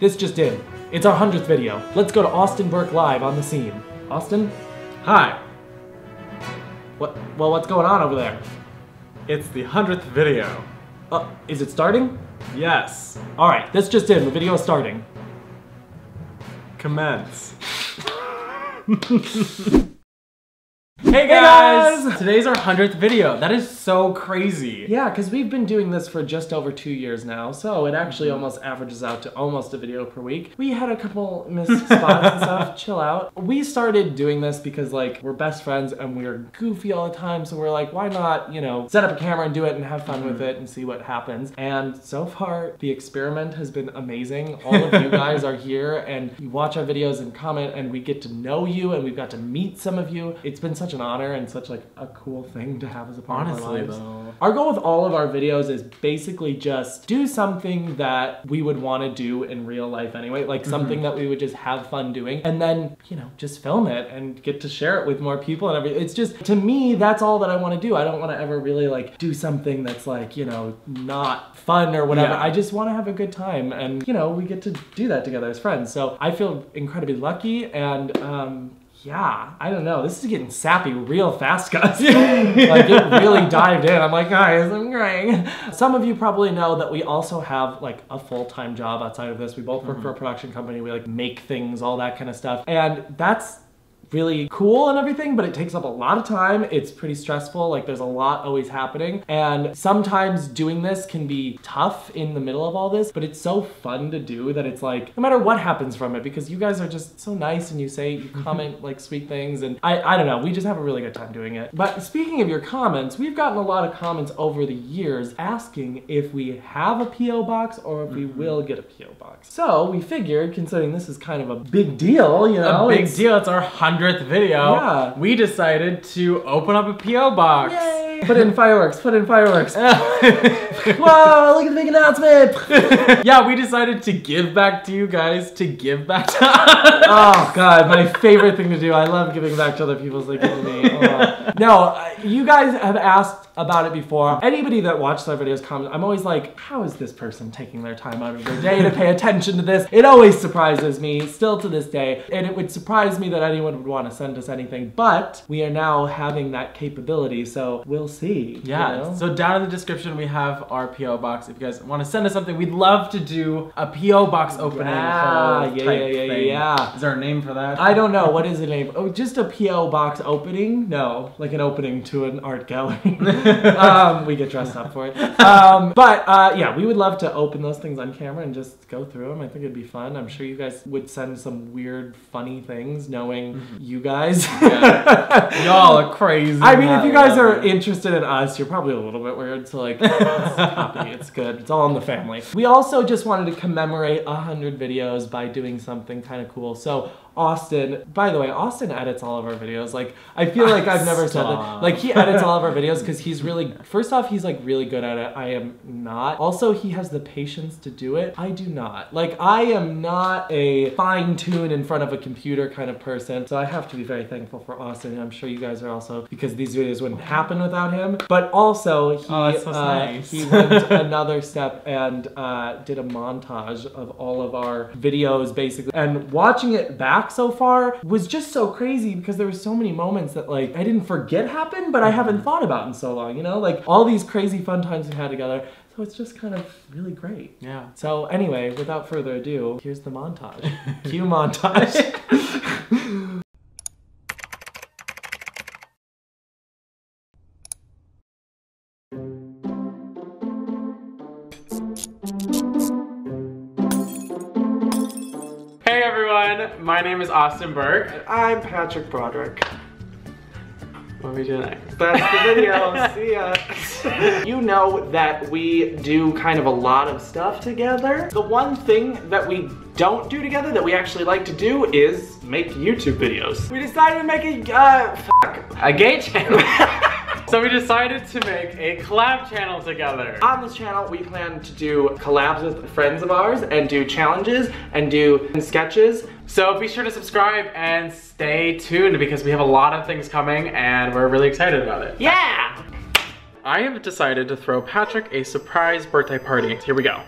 This just in. It's our 100th video. Let's go to Austin Burk live on the scene. Austin? Hi. What? Well, what's going on over there? It's the 100th video. Uh, is it starting? Yes. All right, this just in. The video is starting. Commence. Hey guys! guys! Today's our 100th video. That is so crazy. Yeah, because we've been doing this for just over two years now, so it actually mm-hmm. almost averages out to almost a video per week. We had a couple missed spots and stuff. Chill out. We started doing this because like we're best friends and we're goofy all the time, so we're like, why not, you know, set up a camera and do it and have fun with mm-hmm. it and see what happens. And so far, the experiment has been amazing. All of you guys are here and you watch our videos and comment, and we get to know you and we've got to meet some of you. It's been such an honor and such like a cool thing to have as a part of our Honestly, lives. though. Our goal with all of our videos is basically just do something that we would want to do in real life anyway, like Mm-hmm. something that we would just have fun doing, and then you know just film it and get to share it with more people and everything. It's just to me that's all that I want to do. I don't want to ever really like do something that's like you know not fun or whatever. Yeah. I just want to have a good time, and you know we get to do that together as friends. So I feel incredibly lucky and. um yeah, I don't know. This is getting sappy real fast, guys. like it really dived in. I'm like, guys, I'm crying. Some of you probably know that we also have like a full-time job outside of this. We both work for a mm-hmm. production company. We like make things, all that kind of stuff. And that's really cool and everything, but it takes up a lot of time. It's pretty stressful. Like there's a lot always happening. And sometimes doing this can be tough in the middle of all this, but it's so fun to do that it's like no matter what happens from it because you guys are just so nice and you say you mm-hmm. comment like sweet things and I I don't know, we just have a really good time doing it. But speaking of your comments, we've gotten a lot of comments over the years asking if we have a PO box or if we mm-hmm. will get a PO box. So, we figured considering this is kind of a big deal, you know, a big deal. It's our 100th video. Yeah. We decided to open up a P.O. box. Yay! Put in fireworks, put in fireworks. Whoa, look at the big announcement! yeah, we decided to give back to you guys, to give back to us. oh god, my favorite thing to do. I love giving back to other people's like giving me. Oh. No, you guys have asked about it before. Anybody that watches our videos comment, I'm always like, how is this person taking their time out of their day to pay attention to this? It always surprises me, still to this day, and it would surprise me that anyone would want to send us anything. But we are now having that capability, so we'll see. Yeah, you know? so down in the description we have our P.O. box. If you guys want to send us something, we'd love to do a P.O. box opening. Yeah, whole yeah, type yeah, yeah, thing. yeah. Is there a name for that? I don't know. What is the name? Oh, just a P.O. box opening? No, like an opening to an art gallery. um, we get dressed up for it. Um, but uh, yeah, we would love to open those things on camera and just go through them. I think it'd be fun. I'm sure you guys would send some weird, funny things knowing you guys. Yeah. Y'all are crazy. I mean, if you guys are Love it. Interested in us, you're probably a little bit weird. So like, it's happy, it's good. It's all in the family. We also just wanted to commemorate hundred videos by doing something kind of cool. So Austin, by the way, Austin edits all of our videos. Like, I feel like I've never said that. Like, he edits all of our videos because he's really. First off, he's like really good at it. I am not. Also, he has the patience to do it. I do not. Like, I am not a fine tune in front of a computer kind of person. So I have to be very thankful for Austin. and I'm sure you guys are also because these videos wouldn't happen without him. But also, he Oh, so uh, nice. he went another step and uh, did a montage of all of our videos basically. And watching it back so far was just so crazy because there were so many moments that like I didn't forget happened, but I haven't mm-hmm. thought about in so long. You know, like all these crazy fun times we had together. So it's just kind of really great. Yeah. So anyway, without further ado, here's the montage. Cue montage. everyone, my name is Austin Burk. I'm Patrick Broderick. What are we doing next? That's the video. See ya. you know that we do kind of a lot of stuff together. The one thing that we don't do together that we actually like to do is make YouTube videos. We decided to make a, uh, fuck. A gay channel. so we decided to make a collab channel together. On this channel, we plan to do collabs with friends of ours and do challenges and do sketches. So be sure to subscribe and stay tuned because we have a lot of things coming and we're really excited about it. Yeah! I have decided to throw Patrick a surprise birthday party. Here we go.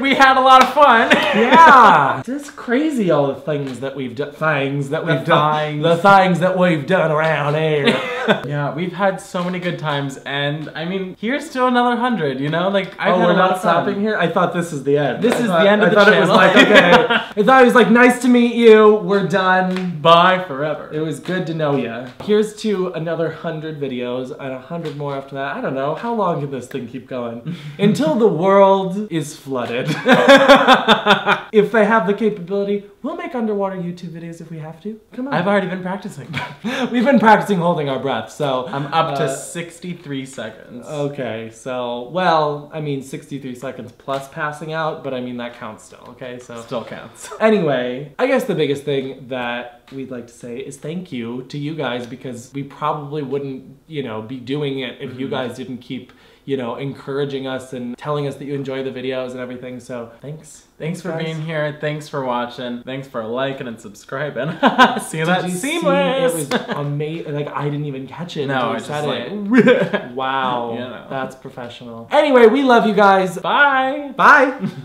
We had a lot of fun. yeah, it's crazy all the things that we've done. Things that we've done. things. The things that we've done around here. yeah, we've had so many good times, and I mean, here's to another hundred. You know, like I've oh, had we're a lot not of fun. stopping here. I thought this is the end. This I is thought- the end of I the thought it was like okay. I thought it was like nice to meet you. We're done. Bye forever. It was good to know you. Here's to another hundred videos and a hundred more after that. I don't know. How long can this thing keep going? Until the world is flooded. if they have the capability, we'll make underwater YouTube videos if we have to. Come on. I've already been practicing. We've been practicing holding our breath, so I'm up to uh, 63 seconds. Okay, so well, I mean 63 seconds plus passing out, but I mean that counts still, okay? So Still counts. Anyway, I guess the biggest thing that we'd like to say is thank you to you guys because we probably wouldn't, you know, be doing it if you guys didn't keep, you know, encouraging us and telling us that you enjoy the videos and everything. So thanks. Thanks for guys. being here. Thanks for watching. Thanks for liking and subscribing. See Did that you see seamless. it was amazing. Like I didn't even catch it. no, I just like. Wow, You know. that's professional. Anyway, we love you guys. Bye. Bye.